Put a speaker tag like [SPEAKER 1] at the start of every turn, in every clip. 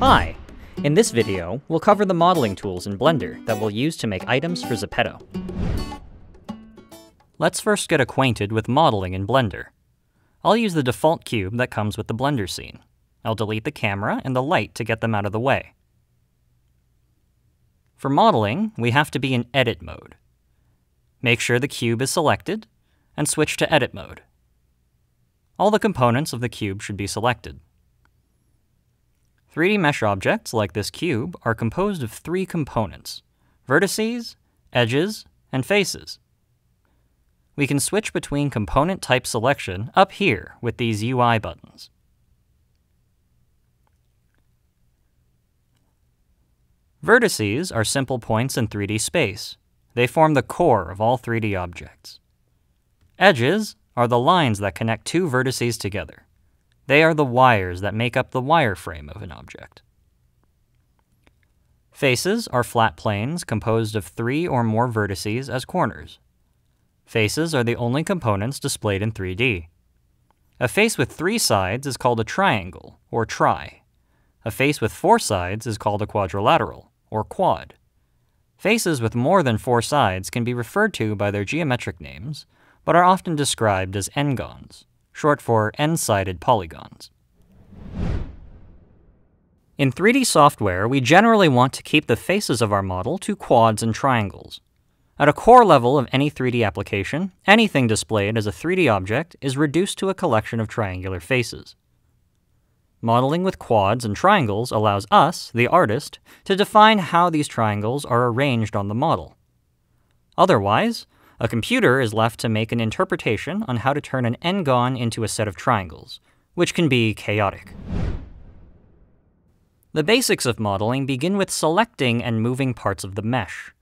[SPEAKER 1] Hi! In this video, we'll cover the modeling tools in Blender that we'll use to make items for Zepeto. Let's first get acquainted with modeling in Blender. I'll use the default cube that comes with the Blender scene. I'll delete the camera and the light to get them out of the way. For modeling, we have to be in Edit mode. Make sure the cube is selected, and switch to Edit mode. All the components of the cube should be selected. 3D mesh objects, like this cube, are composed of three components, vertices, edges, and faces. We can switch between component type selection up here with these UI buttons. Vertices are simple points in 3D space. They form the core of all 3D objects. Edges are the lines that connect two vertices together. They are the wires that make up the wireframe of an object. Faces are flat planes composed of three or more vertices as corners. Faces are the only components displayed in 3D. A face with three sides is called a triangle, or tri. A face with four sides is called a quadrilateral, or quad. Faces with more than four sides can be referred to by their geometric names, but are often described as n-gons short for n-sided polygons. In 3D software, we generally want to keep the faces of our model to quads and triangles. At a core level of any 3D application, anything displayed as a 3D object is reduced to a collection of triangular faces. Modeling with quads and triangles allows us, the artist, to define how these triangles are arranged on the model. Otherwise, a computer is left to make an interpretation on how to turn an n-gon into a set of triangles, which can be chaotic. The basics of modeling begin with selecting and moving parts of the mesh.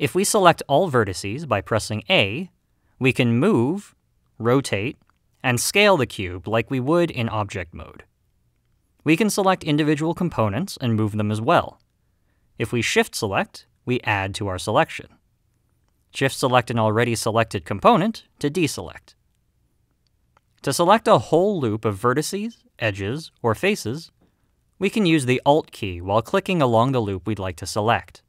[SPEAKER 1] If we select all vertices by pressing A, we can move, rotate, and scale the cube like we would in object mode. We can select individual components and move them as well. If we shift select, we add to our selection. Shift select an already selected component to deselect. To select a whole loop of vertices, edges, or faces, we can use the Alt key while clicking along the loop we'd like to select.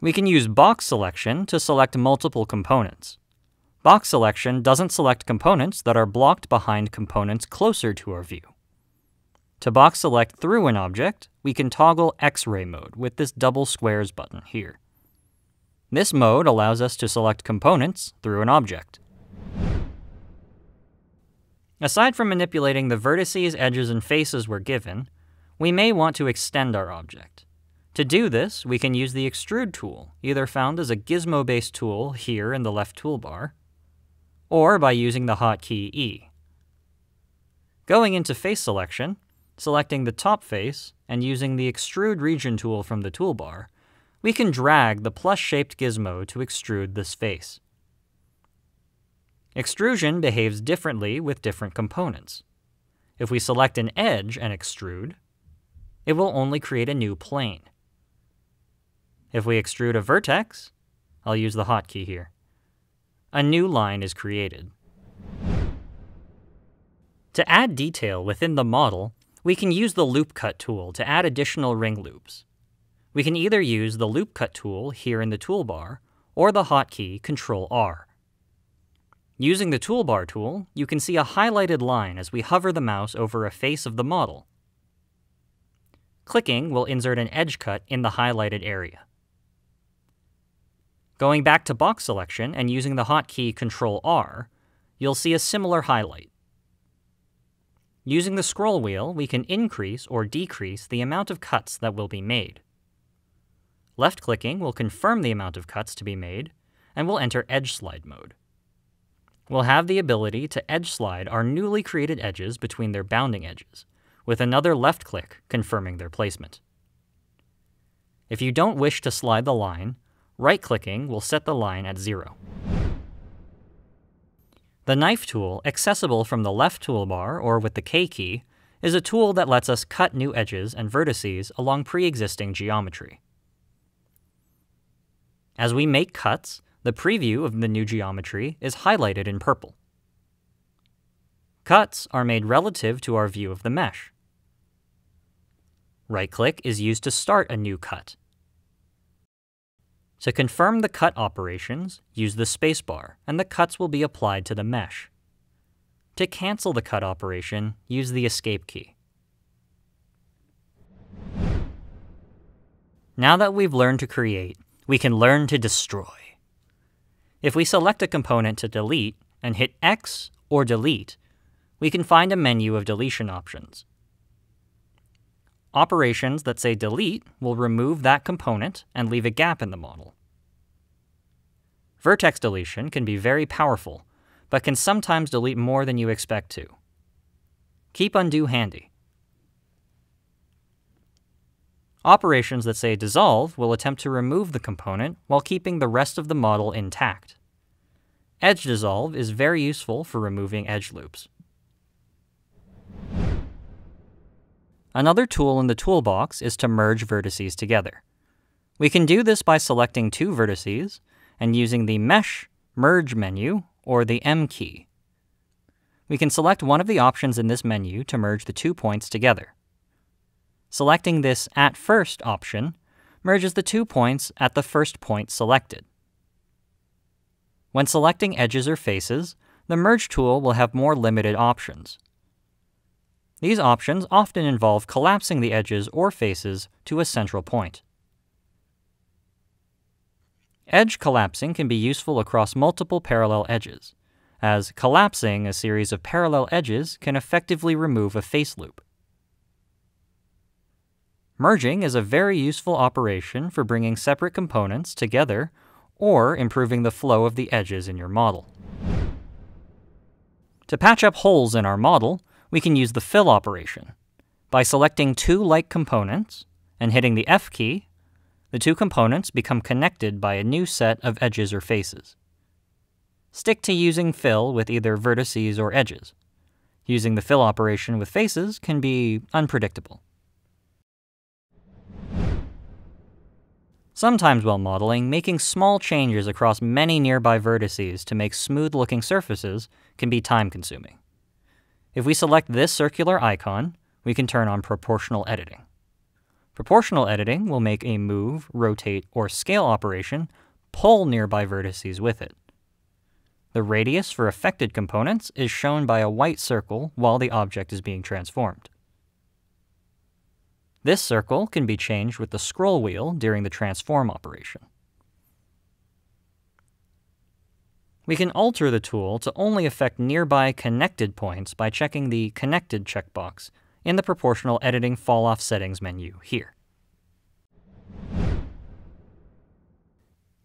[SPEAKER 1] We can use box selection to select multiple components. Box selection doesn't select components that are blocked behind components closer to our view. To box select through an object, we can toggle X-ray mode with this double squares button here. This mode allows us to select components through an object. Aside from manipulating the vertices, edges, and faces we're given, we may want to extend our object. To do this, we can use the Extrude tool, either found as a gizmo-based tool here in the left toolbar, or by using the hotkey E. Going into face selection, Selecting the top face and using the Extrude Region tool from the toolbar, we can drag the plus-shaped gizmo to extrude this face. Extrusion behaves differently with different components. If we select an edge and extrude, it will only create a new plane. If we extrude a vertex, I'll use the hotkey here, a new line is created. To add detail within the model, we can use the Loop Cut tool to add additional ring loops. We can either use the Loop Cut tool here in the toolbar, or the hotkey Ctrl-R. Using the Toolbar tool, you can see a highlighted line as we hover the mouse over a face of the model. Clicking will insert an edge cut in the highlighted area. Going back to box selection and using the hotkey Ctrl-R, you'll see a similar highlight. Using the scroll wheel, we can increase or decrease the amount of cuts that will be made. Left-clicking will confirm the amount of cuts to be made, and we'll enter Edge Slide mode. We'll have the ability to edge slide our newly created edges between their bounding edges, with another left-click confirming their placement. If you don't wish to slide the line, right-clicking will set the line at zero. The knife tool, accessible from the left toolbar or with the K key, is a tool that lets us cut new edges and vertices along pre-existing geometry. As we make cuts, the preview of the new geometry is highlighted in purple. Cuts are made relative to our view of the mesh. Right-click is used to start a new cut. To confirm the cut operations, use the spacebar, and the cuts will be applied to the mesh. To cancel the cut operation, use the Escape key. Now that we've learned to create, we can learn to destroy. If we select a component to delete and hit X or Delete, we can find a menu of deletion options. Operations that say delete will remove that component and leave a gap in the model. Vertex deletion can be very powerful, but can sometimes delete more than you expect to. Keep undo handy. Operations that say dissolve will attempt to remove the component while keeping the rest of the model intact. Edge dissolve is very useful for removing edge loops. Another tool in the toolbox is to merge vertices together. We can do this by selecting two vertices and using the Mesh Merge menu or the M key. We can select one of the options in this menu to merge the two points together. Selecting this At First option merges the two points at the first point selected. When selecting edges or faces, the Merge tool will have more limited options. These options often involve collapsing the edges or faces to a central point. Edge collapsing can be useful across multiple parallel edges, as collapsing a series of parallel edges can effectively remove a face loop. Merging is a very useful operation for bringing separate components together or improving the flow of the edges in your model. To patch up holes in our model, we can use the fill operation. By selecting two like components and hitting the F key, the two components become connected by a new set of edges or faces. Stick to using fill with either vertices or edges. Using the fill operation with faces can be unpredictable. Sometimes while modeling, making small changes across many nearby vertices to make smooth-looking surfaces can be time-consuming. If we select this circular icon, we can turn on proportional editing. Proportional editing will make a move, rotate, or scale operation pull nearby vertices with it. The radius for affected components is shown by a white circle while the object is being transformed. This circle can be changed with the scroll wheel during the transform operation. We can alter the tool to only affect nearby connected points by checking the Connected checkbox in the Proportional Editing Fall-Off Settings menu here.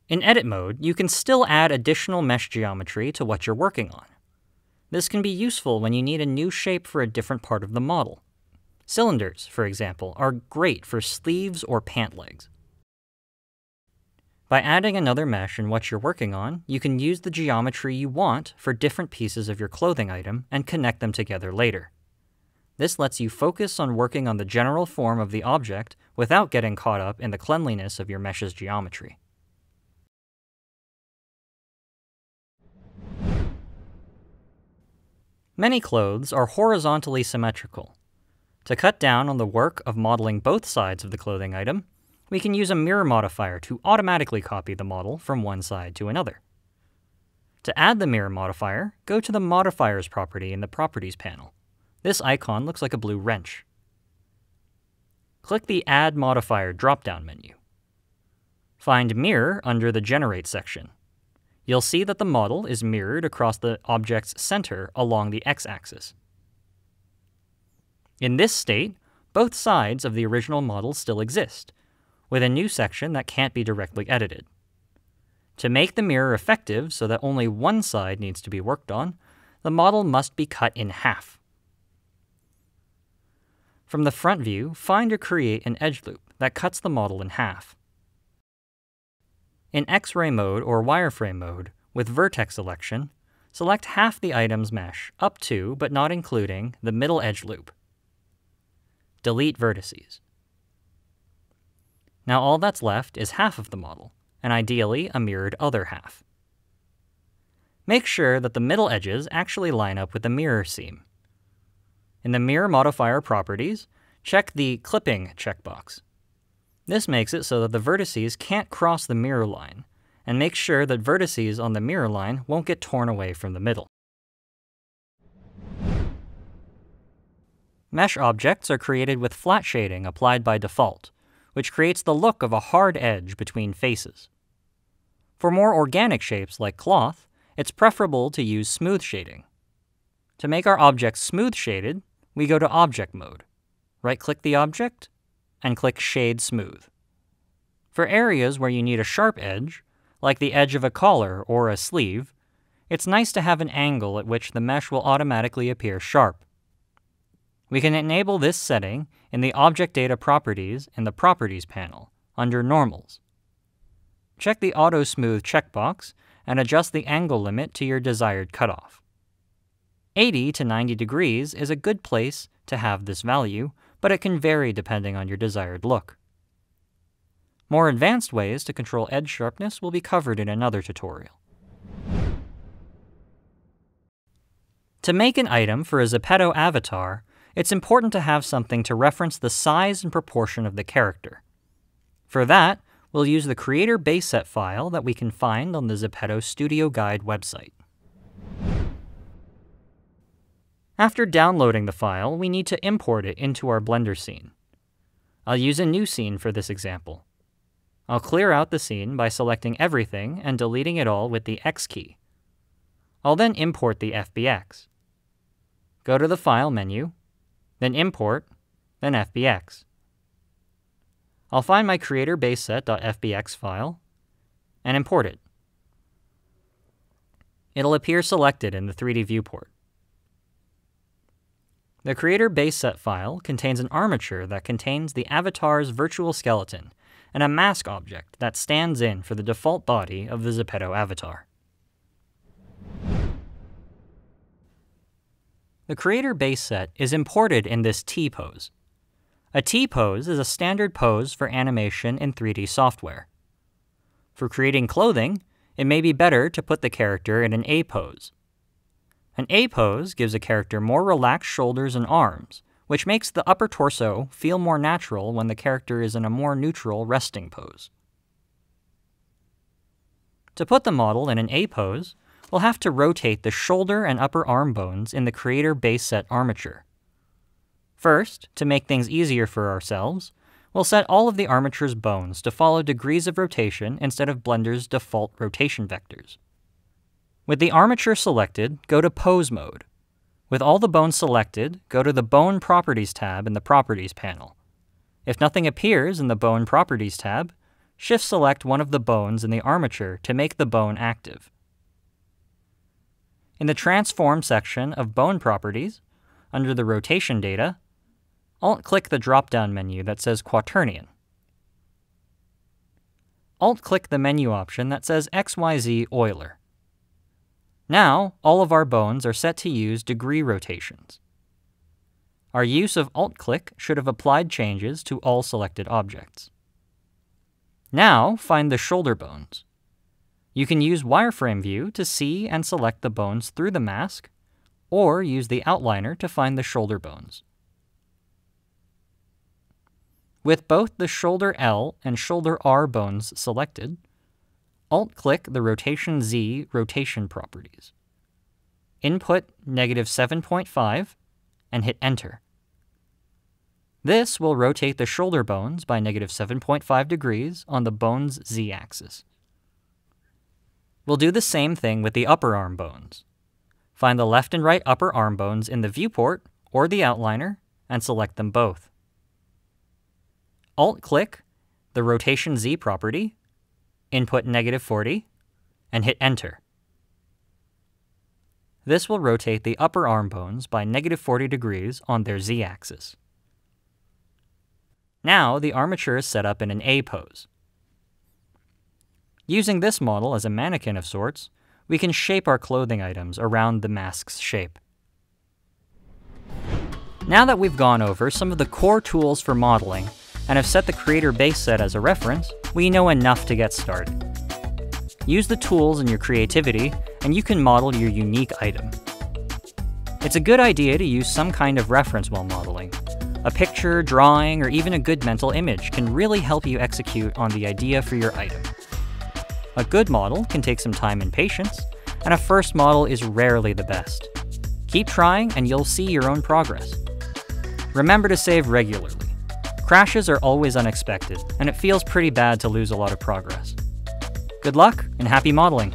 [SPEAKER 1] In edit mode, you can still add additional mesh geometry to what you're working on. This can be useful when you need a new shape for a different part of the model. Cylinders, for example, are great for sleeves or pant legs. By adding another mesh in what you're working on, you can use the geometry you want for different pieces of your clothing item and connect them together later. This lets you focus on working on the general form of the object without getting caught up in the cleanliness of your mesh's geometry. Many clothes are horizontally symmetrical. To cut down on the work of modeling both sides of the clothing item, we can use a mirror modifier to automatically copy the model from one side to another. To add the mirror modifier, go to the Modifiers property in the Properties panel. This icon looks like a blue wrench. Click the Add Modifier drop-down menu. Find Mirror under the Generate section. You'll see that the model is mirrored across the object's center along the x-axis. In this state, both sides of the original model still exist, with a new section that can't be directly edited. To make the mirror effective so that only one side needs to be worked on, the model must be cut in half. From the front view, find or create an edge loop that cuts the model in half. In X-ray mode or wireframe mode, with vertex selection, select half the item's mesh, up to, but not including, the middle edge loop. Delete vertices. Now all that's left is half of the model, and ideally a mirrored other half. Make sure that the middle edges actually line up with the mirror seam, In the Mirror Modifier properties, check the Clipping checkbox. This makes it so that the vertices can't cross the mirror line, and makes sure that vertices on the mirror line won't get torn away from the middle. Mesh objects are created with flat shading applied by default, which creates the look of a hard edge between faces. For more organic shapes like cloth, it's preferable to use smooth shading. To make our object smooth shaded, we go to Object Mode, right-click the object, and click Shade Smooth. For areas where you need a sharp edge, like the edge of a collar or a sleeve, it's nice to have an angle at which the mesh will automatically appear sharp. We can enable this setting in the Object Data Properties in the Properties panel under Normals. Check the Auto Smooth checkbox and adjust the angle limit to your desired cutoff. 80 to 90 degrees is a good place to have this value, but it can vary depending on your desired look. More advanced ways to control edge sharpness will be covered in another tutorial. To make an item for a Zepeto avatar, it's important to have something to reference the size and proportion of the character. For that, we'll use the Creator base set file that we can find on the Zepeto Studio Guide website. After downloading the file, we need to import it into our Blender scene. I'll use a new scene for this example. I'll clear out the scene by selecting everything and deleting it all with the X key. I'll then import the FBX. Go to the File menu, then Import, then FBX. I'll find my creator baseset.fbx file and import it. It'll appear selected in the 3D viewport. The creator baseset file contains an armature that contains the avatar's virtual skeleton and a mask object that stands in for the default body of the Zepeto avatar. The creator base set is imported in this T-pose. A T-pose is a standard pose for animation in 3D software. For creating clothing, it may be better to put the character in an A pose. An A pose gives a character more relaxed shoulders and arms, which makes the upper torso feel more natural when the character is in a more neutral resting pose. To put the model in an A pose, we'll have to rotate the shoulder and upper arm bones in the Creator base set armature. First, to make things easier for ourselves, we'll set all of the armature's bones to follow degrees of rotation instead of Blender's default rotation vectors. With the armature selected, go to Pose Mode. With all the bones selected, go to the Bone Properties tab in the Properties panel. If nothing appears in the Bone Properties tab, shift-select one of the bones in the armature to make the bone active. In the Transform section of Bone Properties, under the Rotation data, Alt-click the drop-down menu that says Quaternion. Alt-click the menu option that says XYZ Euler. Now, all of our bones are set to use degree rotations. Our use of Alt-click should have applied changes to all selected objects. Now, find the shoulder bones. You can use Wireframe View to see and select the bones through the mask, or use the outliner to find the shoulder bones. With both the shoulder L and shoulder R bones selected, Alt-click the Rotation Z rotation properties. Input negative 7.5 and hit Enter. This will rotate the shoulder bones by negative 7.5 degrees on the bone's z-axis. We'll do the same thing with the upper arm bones. Find the left and right upper arm bones in the viewport or the outliner and select them both. Alt-click the Rotation Z property input negative 40, and hit enter. This will rotate the upper arm bones by negative 40 degrees on their z-axis. Now the armature is set up in an A pose. Using this model as a mannequin of sorts, we can shape our clothing items around the mask's shape. Now that we've gone over some of the core tools for modeling and have set the creator base set as a reference, we know enough to get started. Use the tools in your creativity, and you can model your unique item. It's a good idea to use some kind of reference while modeling. A picture, drawing, or even a good mental image can really help you execute on the idea for your item. A good model can take some time and patience, and a first model is rarely the best. Keep trying and you'll see your own progress. Remember to save regularly. Crashes are always unexpected, and it feels pretty bad to lose a lot of progress. Good luck and happy modeling!